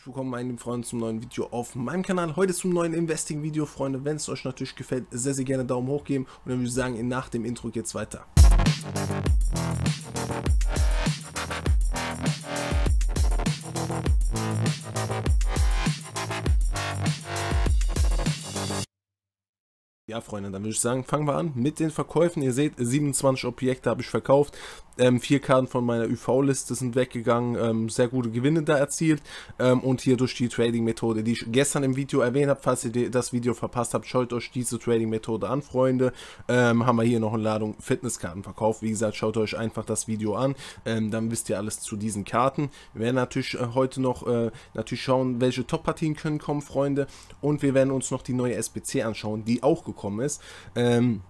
herzlich willkommen meine Freunde zum neuen Video auf meinem Kanal. Heute zum neuen Investing-Video, Freunde. Wenn es euch natürlich gefällt, sehr, sehr gerne Daumen hoch geben. Und dann würde ich sagen, nach dem Intro geht's weiter. Ja, Freunde, dann würde ich sagen, fangen wir an mit den Verkäufen. Ihr seht, 27 Objekte habe ich verkauft. Ähm, vier Karten von meiner UV-Liste sind weggegangen. Ähm, sehr gute Gewinne da erzielt. Ähm, und hier durch die Trading-Methode, die ich gestern im Video erwähnt habe. Falls ihr das Video verpasst habt, schaut euch diese Trading-Methode an, Freunde. Ähm, haben wir hier noch eine Ladung Fitnesskarten verkauft. Wie gesagt, schaut euch einfach das Video an. Ähm, dann wisst ihr alles zu diesen Karten. Wir werden natürlich äh, heute noch äh, natürlich schauen, welche Top-Partien können kommen, Freunde. Und wir werden uns noch die neue SBC anschauen, die auch gekommen ist. Ähm,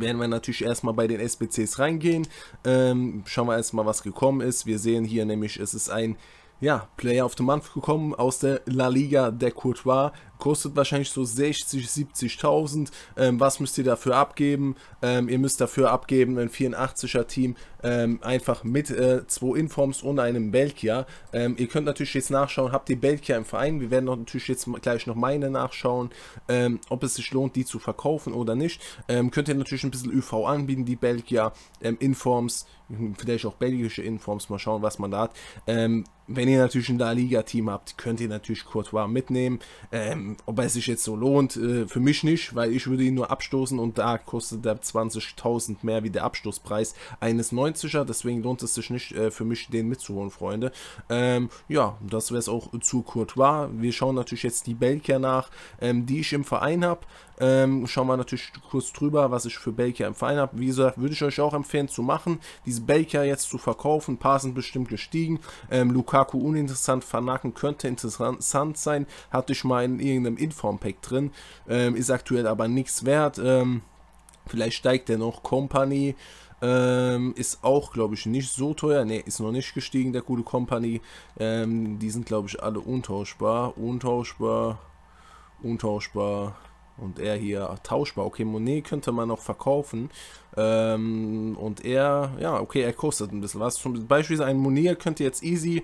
werden wir natürlich erstmal bei den SBCs reingehen. Ähm, schauen wir erstmal, was gekommen ist. Wir sehen hier nämlich, es ist ein ja, Player of the Month gekommen aus der La Liga der Courtois kostet wahrscheinlich so 60, 70.000. Ähm, was müsst ihr dafür abgeben? Ähm, ihr müsst dafür abgeben ein 84er Team, ähm, einfach mit äh, zwei Informs und einem Belgier. Ähm, ihr könnt natürlich jetzt nachschauen, habt ihr Belgier im Verein? Wir werden natürlich jetzt gleich noch meine nachschauen, ähm, ob es sich lohnt, die zu verkaufen oder nicht. Ähm, könnt ihr natürlich ein bisschen ÖV anbieten, die Belgier, Informs, vielleicht auch belgische Informs, mal schauen, was man da hat. wenn ihr natürlich ein La Liga-Team habt, könnt ihr natürlich Courtois mitnehmen. Ähm, ob er sich jetzt so lohnt, äh, für mich nicht, weil ich würde ihn nur abstoßen und da kostet er 20.000 mehr wie der Abstoßpreis eines 90er, deswegen lohnt es sich nicht äh, für mich, den mitzuholen, Freunde. Ähm, ja, das wäre es auch zu Courtois. Wir schauen natürlich jetzt die Belgier nach, ähm, die ich im Verein habe. Ähm, schauen wir natürlich kurz drüber, was ich für Belgier im Verein habe. Wie gesagt, würde ich euch auch empfehlen zu machen, diese Belgier jetzt zu verkaufen. Ein paar sind bestimmt gestiegen. Ähm, Lukaku uninteressant, Vernacken könnte interessant sein. Hatte ich mal in irgendeinem Inform-Pack drin. Ähm, ist aktuell aber nichts wert. Ähm, vielleicht steigt der noch. Company ähm, ist auch, glaube ich, nicht so teuer. Ne, ist noch nicht gestiegen, der gute Company. Ähm, die sind, glaube ich, alle untauschbar. Untauschbar. Untauschbar. Und er hier tauschbar. Okay, Monet könnte man noch verkaufen. Ähm, und er, ja, okay, er kostet ein bisschen was. Zum Beispiel ein Monet könnt ihr jetzt easy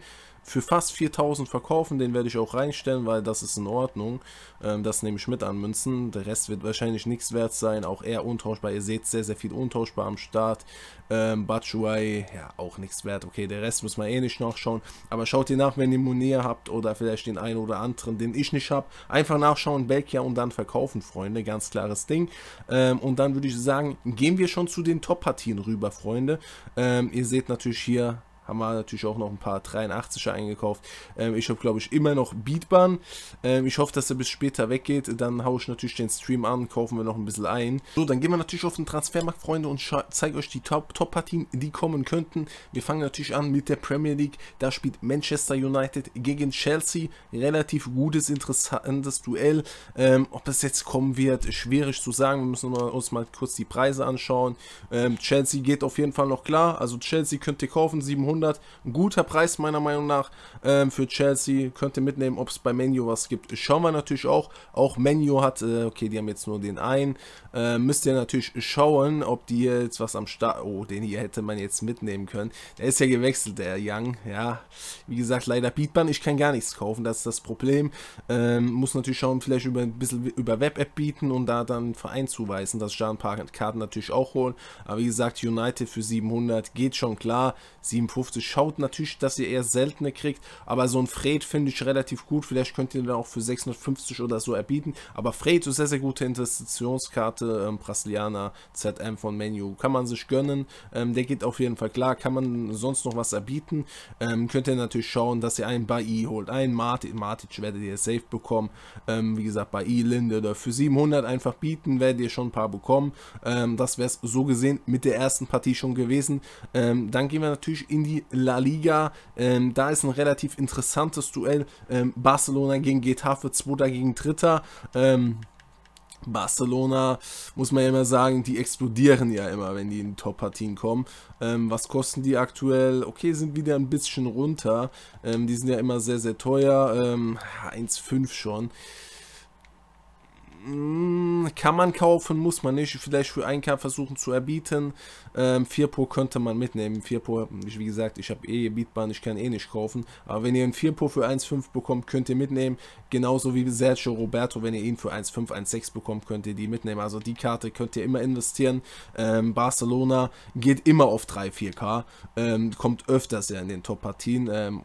für fast 4000 verkaufen. Den werde ich auch reinstellen, weil das ist in Ordnung. Ähm, das nehme ich mit an Münzen. Der Rest wird wahrscheinlich nichts wert sein. Auch eher untauschbar. Ihr seht sehr, sehr viel untauschbar am Start. Ähm, Batshuayi, ja, auch nichts wert. Okay, der Rest muss man eh nicht nachschauen. Aber schaut ihr nach, wenn ihr Munir habt oder vielleicht den einen oder anderen, den ich nicht habe. Einfach nachschauen, Belgia und dann verkaufen, Freunde. Ganz klares Ding. Ähm, und dann würde ich sagen, gehen wir schon zu den Top-Partien rüber, Freunde. Ähm, ihr seht natürlich hier haben wir natürlich auch noch ein paar 83er eingekauft. Ähm, ich habe, glaube ich, immer noch Beatbahn. Ähm, ich hoffe, dass er bis später weggeht. Dann haue ich natürlich den Stream an, kaufen wir noch ein bisschen ein. So, dann gehen wir natürlich auf den Transfermarkt, Freunde, und zeige euch die Top-Partien, Top die kommen könnten. Wir fangen natürlich an mit der Premier League. Da spielt Manchester United gegen Chelsea. Relativ gutes, interessantes Duell. Ähm, ob das jetzt kommen wird, schwierig zu sagen. Wir müssen uns mal kurz die Preise anschauen. Ähm, Chelsea geht auf jeden Fall noch klar. Also Chelsea könnt ihr kaufen, 700 100. Ein guter Preis meiner Meinung nach ähm, für Chelsea. Könnt ihr mitnehmen, ob es bei Menu was gibt. Schauen wir natürlich auch. Auch Menu hat, äh, okay, die haben jetzt nur den einen. Äh, müsst ihr natürlich schauen, ob die jetzt was am Start... Oh, den hier hätte man jetzt mitnehmen können. Der ist ja gewechselt, der Young. Ja, wie gesagt, leider Beatbahn. Ich kann gar nichts kaufen, das ist das Problem. Ähm, muss natürlich schauen, vielleicht über ein bisschen über Web-App bieten und da dann Verein zuweisen, dass ich da ein paar Karten natürlich auch holen. Aber wie gesagt, United für 700 geht schon klar. 57 50. Schaut natürlich, dass ihr eher seltene kriegt, aber so ein Fred finde ich relativ gut. Vielleicht könnt ihr dann auch für 650 oder so erbieten. Aber Fred ist sehr, sehr gute Investitionskarte. Ähm, Brasilianer ZM von Menu kann man sich gönnen. Ähm, der geht auf jeden Fall klar. Kann man sonst noch was erbieten? Ähm, könnt ihr natürlich schauen, dass ihr einen Bai holt. Einen Martin. Matic werdet ihr safe bekommen. Ähm, wie gesagt, Bai, Linde oder für 700 einfach bieten, werdet ihr schon ein paar bekommen. Ähm, das wäre es so gesehen mit der ersten Partie schon gewesen. Ähm, dann gehen wir natürlich in die La Liga. Ähm, da ist ein relativ interessantes Duell. Ähm, Barcelona gegen Getafe, Zweiter gegen Dritter. Ähm, Barcelona, muss man ja immer sagen, die explodieren ja immer, wenn die in Top-Partien kommen. Ähm, was kosten die aktuell? Okay, sind wieder ein bisschen runter. Ähm, die sind ja immer sehr, sehr teuer. Ähm, 1,5 schon. Hm, kann man kaufen, muss man nicht. Vielleicht für 1K versuchen zu erbieten. Ähm, 4 Pro könnte man mitnehmen. 4 Pro, wie gesagt, ich habe eh Beatbahn, ich kann eh nicht kaufen. Aber wenn ihr einen 4 Pro für 1,5 bekommt, könnt ihr mitnehmen. Genauso wie Sergio Roberto, wenn ihr ihn für 1,5, 1,6 bekommt, könnt ihr die mitnehmen. Also die Karte könnt ihr immer investieren. Ähm, Barcelona geht immer auf 3, 4K. Ähm, kommt öfters ja in den Top-Partien. Ähm,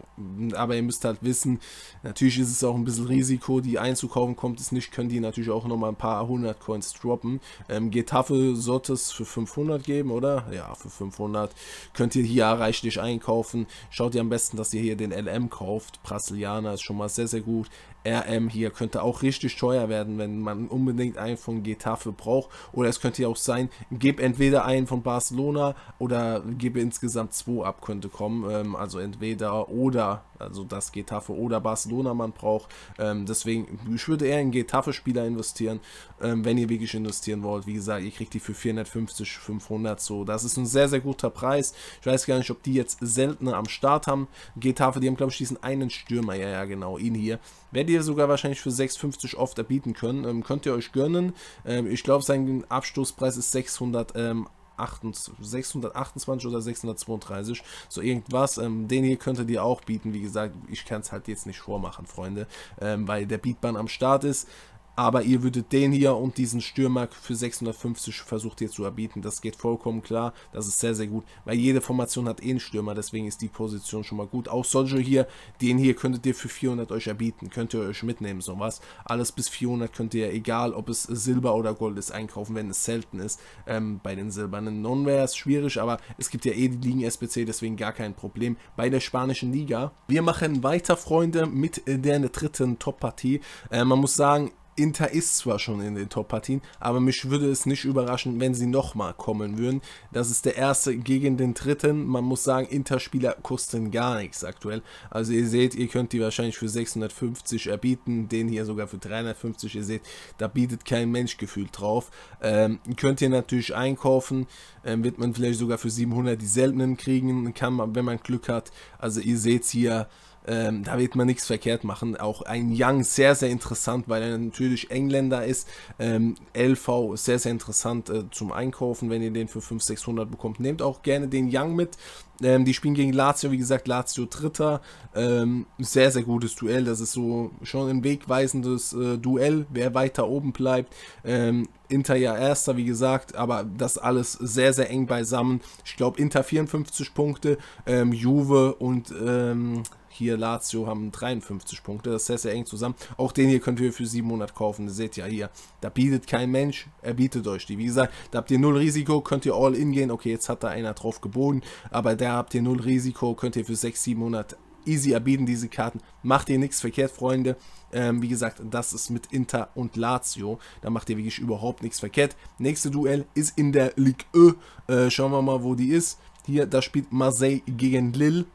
aber ihr müsst halt wissen, natürlich ist es auch ein bisschen Risiko, die einzukaufen, kommt es nicht, können die natürlich auch nochmal ein paar hundert Coins droppen. Ähm, Getafe sollte es für 500 geben, oder? Ja, für 500 könnt ihr hier reichlich einkaufen. Schaut ihr am besten, dass ihr hier den LM kauft. Brasilianer ist schon mal sehr, sehr gut. RM hier könnte auch richtig teuer werden, wenn man unbedingt einen von Getafe braucht. Oder es könnte ja auch sein, gebe entweder einen von Barcelona oder gebe insgesamt zwei ab, könnte kommen. Ähm, also entweder oder, also das Getafe oder Barcelona man braucht. Ähm, deswegen, ich würde eher in Getafe-Spieler investieren, ähm, wenn ihr wirklich investieren wollt. Wie gesagt, ihr kriegt die für 450, 500 so. Das ist ein sehr, sehr guter Preis. Ich weiß gar nicht, ob die jetzt seltener am Start haben. Getafe, die haben, glaube ich, diesen einen Stürmer. Ja, ja, genau, ihn hier. Werdet ihr sogar wahrscheinlich für 6,50 oft erbieten können. Ähm, könnt ihr euch gönnen. Ähm, ich glaube, sein Abstoßpreis ist 600. Ähm, 628 oder 632, so irgendwas. Ähm, den hier könntet ihr auch bieten. Wie gesagt, ich kann es halt jetzt nicht vormachen, Freunde, ähm, weil der Beatbahn am Start ist. Aber ihr würdet den hier und diesen Stürmer für 650 versucht ihr zu erbieten. Das geht vollkommen klar. Das ist sehr, sehr gut. Weil jede Formation hat eh einen Stürmer. Deswegen ist die Position schon mal gut. Auch solche hier, den hier könntet ihr für 400 euch erbieten. Könnt ihr euch mitnehmen, sowas. Alles bis 400 könnt ihr, egal ob es Silber oder Gold ist, einkaufen, wenn es selten ist. Ähm, bei den Silbernen Non wäre es schwierig, aber es gibt ja eh die Ligen-SBC, deswegen gar kein Problem. Bei der spanischen Liga. Wir machen weiter, Freunde, mit der dritten Top-Partie. Äh, man muss sagen, Inter ist zwar schon in den Top-Partien, aber mich würde es nicht überraschen, wenn sie nochmal kommen würden. Das ist der erste gegen den dritten. Man muss sagen, Inter-Spieler kosten gar nichts aktuell. Also ihr seht, ihr könnt die wahrscheinlich für 650 erbieten, den hier sogar für 350. Ihr seht, da bietet kein Mensch gefühlt drauf. Ähm, könnt ihr natürlich einkaufen, ähm, wird man vielleicht sogar für 700 die seltenen kriegen, kann man, wenn man Glück hat. Also ihr seht hier, ähm, da wird man nichts verkehrt machen. Auch ein Young sehr, sehr interessant, weil er natürlich Engländer ist. Ähm, LV sehr, sehr interessant äh, zum Einkaufen, wenn ihr den für 500, 600 bekommt. Nehmt auch gerne den Young mit. Ähm, die spielen gegen Lazio, wie gesagt, Lazio Dritter. Ähm, sehr, sehr gutes Duell. Das ist so schon ein wegweisendes äh, Duell, wer weiter oben bleibt. Ähm, Inter ja erster, wie gesagt, aber das alles sehr, sehr eng beisammen. Ich glaube, Inter 54 Punkte, ähm, Juve und ähm, hier Lazio haben 53 Punkte. Das ist sehr, sehr eng zusammen. Auch den hier könnt ihr für 700 kaufen. Ihr seht ja hier, da bietet kein Mensch. Er bietet euch die. Wie gesagt, da habt ihr null Risiko. Könnt ihr all in gehen. Okay, jetzt hat da einer drauf geboten. Aber da habt ihr null Risiko. Könnt ihr für 600, 700 easy erbieten diese Karten. Macht ihr nichts verkehrt, Freunde. Ähm, wie gesagt, das ist mit Inter und Lazio. Da macht ihr wirklich überhaupt nichts verkehrt. Nächste Duell ist in der Ligue E. Äh, schauen wir mal, wo die ist. Hier, da spielt Marseille gegen Lille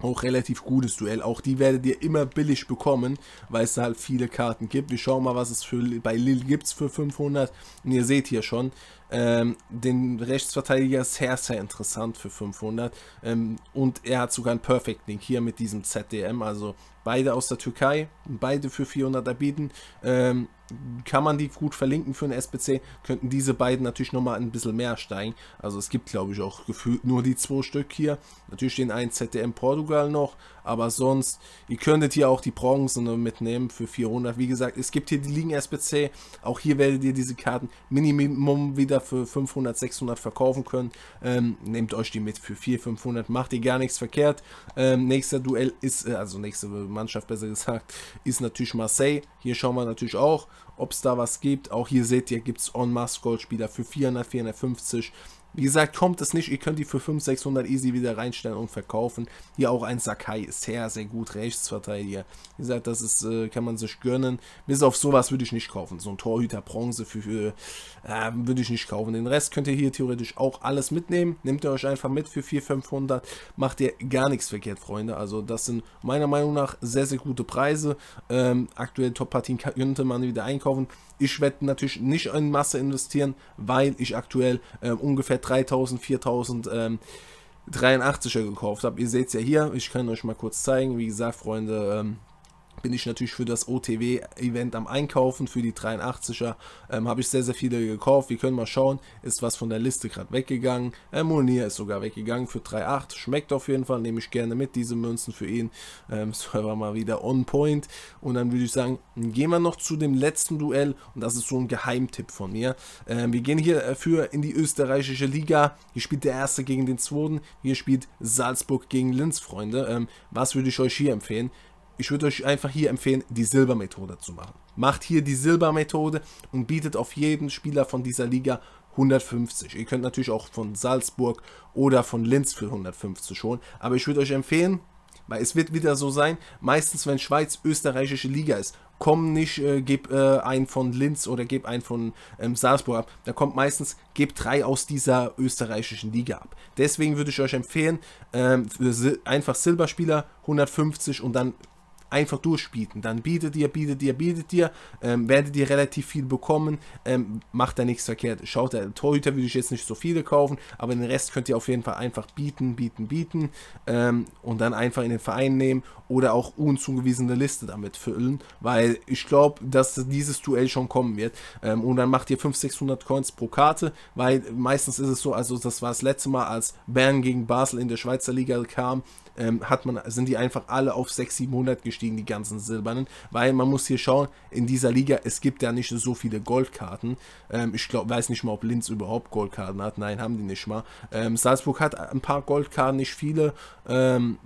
auch relativ gutes Duell. Auch die werdet ihr immer billig bekommen, weil es da halt viele Karten gibt. Wir schauen mal, was es für bei Lille gibt für 500. Und ihr seht hier schon, ähm, den Rechtsverteidiger sehr, sehr interessant für 500. Ähm, und er hat sogar einen Perfect Link hier mit diesem ZDM. Also beide aus der Türkei, beide für 400 erbieten. Ähm, kann man die gut verlinken für einen SBC, könnten diese beiden natürlich nochmal ein bisschen mehr steigen. Also es gibt, glaube ich, auch gefühlt nur die zwei Stück hier. Natürlich den einen ZDM Portugal noch, aber sonst, ihr könntet hier auch die Bronze mitnehmen für 400. Wie gesagt, es gibt hier die Ligen SBC. Auch hier werdet ihr diese Karten Minimum wieder für 500, 600 verkaufen können. Ähm, nehmt euch die mit für 400, 500. Macht ihr gar nichts verkehrt. Ähm, nächster Duell ist, äh, also nächste Mannschaft besser gesagt, ist natürlich Marseille. Hier schauen wir natürlich auch, ob es da was gibt. Auch hier seht ihr, gibt es On-Mass-Gold-Spieler für 400, 450. Wie gesagt, kommt es nicht. Ihr könnt die für 500, 600 easy wieder reinstellen und verkaufen. Hier auch ein Sakai, sehr, sehr gut. Rechtsverteidiger. Wie gesagt, das ist, äh, kann man sich gönnen. Bis auf sowas würde ich nicht kaufen. So ein Torhüter Bronze für, für äh, würde ich nicht kaufen. Den Rest könnt ihr hier theoretisch auch alles mitnehmen. Nehmt ihr euch einfach mit für 400, 500. Macht ihr gar nichts verkehrt, Freunde. Also das sind meiner Meinung nach sehr, sehr gute Preise. Ähm, aktuell Top-Partien könnte man wieder einkaufen. Ich werde natürlich nicht in Masse investieren, weil ich aktuell äh, ungefähr 3000, 4000 ähm, 83er gekauft habe. Ihr seht es ja hier, ich kann euch mal kurz zeigen. Wie gesagt, Freunde, ähm, bin ich natürlich für das OTW-Event am Einkaufen, für die 83er. Ähm, Habe ich sehr, sehr viele gekauft. Wir können mal schauen, ist was von der Liste gerade weggegangen. Äh, Monier ist sogar weggegangen für 3,8. Schmeckt auf jeden Fall, nehme ich gerne mit, diese Münzen für ihn. Ähm, Server mal wieder on point. Und dann würde ich sagen, gehen wir noch zu dem letzten Duell. Und das ist so ein Geheimtipp von mir. Ähm, wir gehen hier äh, für in die österreichische Liga. Hier spielt der Erste gegen den Zweiten. Hier spielt Salzburg gegen Linz, Freunde. Ähm, was würde ich euch hier empfehlen? Ich würde euch einfach hier empfehlen, die Silbermethode zu machen. Macht hier die Silbermethode und bietet auf jeden Spieler von dieser Liga 150. Ihr könnt natürlich auch von Salzburg oder von Linz für 150 holen, aber ich würde euch empfehlen, weil es wird wieder so sein, meistens wenn Schweiz österreichische Liga ist, komm nicht, äh, gib äh, einen von Linz oder gib einen von ähm, Salzburg ab. Da kommt meistens, gebt drei aus dieser österreichischen Liga ab. Deswegen würde ich euch empfehlen, ähm, einfach Silberspieler 150 und dann einfach durchbieten. Dann bietet ihr, bietet ihr, bietet ihr, ähm, werdet ihr relativ viel bekommen, ähm, macht da nichts verkehrt. Schaut, der Torhüter würde ich jetzt nicht so viele kaufen, aber den Rest könnt ihr auf jeden Fall einfach bieten, bieten, bieten ähm, und dann einfach in den Verein nehmen oder auch unzugewiesene Liste damit füllen, weil ich glaube, dass dieses Duell schon kommen wird ähm, und dann macht ihr 500, 600 Coins pro Karte, weil meistens ist es so, also das war das letzte Mal, als Bern gegen Basel in der Schweizer Liga kam, ähm, hat man, sind die einfach alle auf 600, 700 gestiegen, die ganzen silbernen, weil man muss hier schauen, in dieser Liga, es gibt ja nicht so viele Goldkarten. Ähm, ich glaube, weiß nicht mal, ob Linz überhaupt Goldkarten hat. Nein, haben die nicht mal. Ähm, Salzburg hat ein paar Goldkarten, nicht viele. Ähm,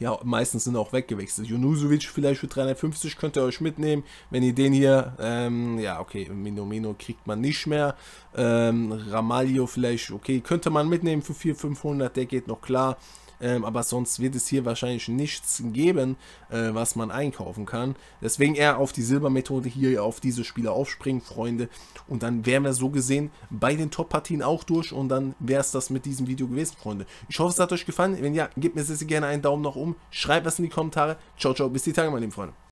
ja, meistens sind auch weggewechselt. Junusovic vielleicht für 350 könnt ihr euch mitnehmen. Wenn ihr den hier, ähm, ja, okay, Mino Mino kriegt man nicht mehr. Ähm, Ramalho vielleicht, okay, könnte man mitnehmen für 400, 500, der geht noch klar. Ähm, aber sonst wird es hier wahrscheinlich nichts geben, äh, was man einkaufen kann. Deswegen eher auf die Silbermethode hier auf diese Spieler aufspringen, Freunde. Und dann wären wir so gesehen bei den Top-Partien auch durch. Und dann wäre es das mit diesem Video gewesen, Freunde. Ich hoffe, es hat euch gefallen. Wenn ja, gebt mir sehr, sehr gerne einen Daumen nach oben. Schreibt was in die Kommentare. Ciao, ciao. Bis die Tage, meine lieben Freunde.